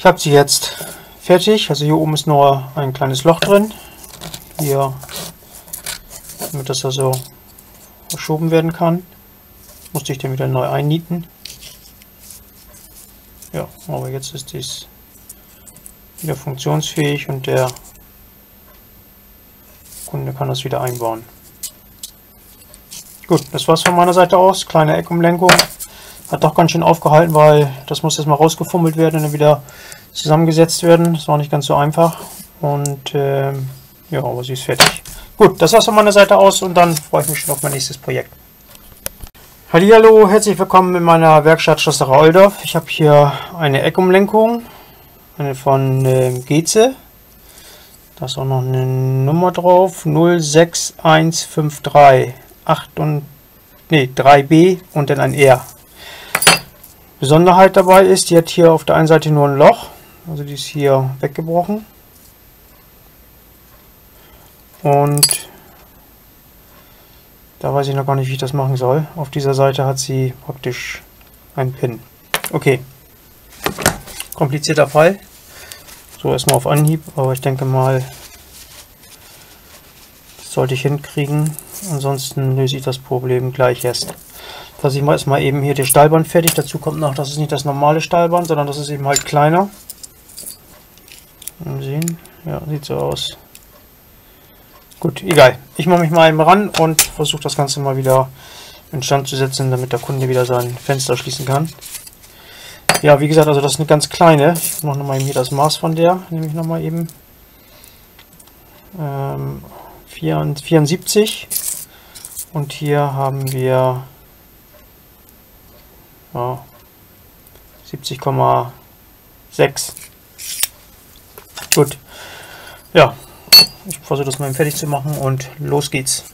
Ich habe sie jetzt fertig. Also hier oben ist nur ein kleines Loch drin. Hier, damit das also verschoben werden kann. Musste ich den wieder neu einnieten. Ja, aber jetzt ist dies wieder funktionsfähig und der Kunde kann das wieder einbauen. Gut, das war's von meiner Seite aus. Kleine Eckumlenkung. Hat doch ganz schön aufgehalten, weil das muss erstmal rausgefummelt werden und dann wieder zusammengesetzt werden. Das war nicht ganz so einfach. Und ähm, ja, aber sie ist fertig. Gut, das war's von meiner Seite aus und dann freue ich mich schon auf mein nächstes Projekt. Hallo, herzlich willkommen in meiner Werkstatt Schlosserei Oldorf. Ich habe hier eine Eckumlenkung, eine von äh, Geze. Da ist auch noch eine Nummer drauf, 06153 8 und nee, 3B und dann ein R. Besonderheit dabei ist, die hat hier auf der einen Seite nur ein Loch, also die ist hier weggebrochen. Und da weiß ich noch gar nicht, wie ich das machen soll. Auf dieser Seite hat sie praktisch einen Pin. Okay. Komplizierter Fall. So erstmal auf Anhieb, aber ich denke mal, das sollte ich hinkriegen. Ansonsten löse ich das Problem gleich erst. Dass ich mal erstmal eben hier die Stahlband fertig. Dazu kommt noch, das ist nicht das normale Stahlband, sondern das ist eben halt kleiner. Mal sehen. Ja, sieht so aus. Gut, egal. Ich mache mich mal eben ran und versuche das Ganze mal wieder in Stand zu setzen, damit der Kunde wieder sein Fenster schließen kann. Ja, wie gesagt, also das ist eine ganz kleine. Ich mache nochmal hier das Maß von der, nehme ich nochmal eben. Ähm, 74 und hier haben wir ja, 70,6. Gut. Ja, ich versuche das mal fertig zu machen und los geht's.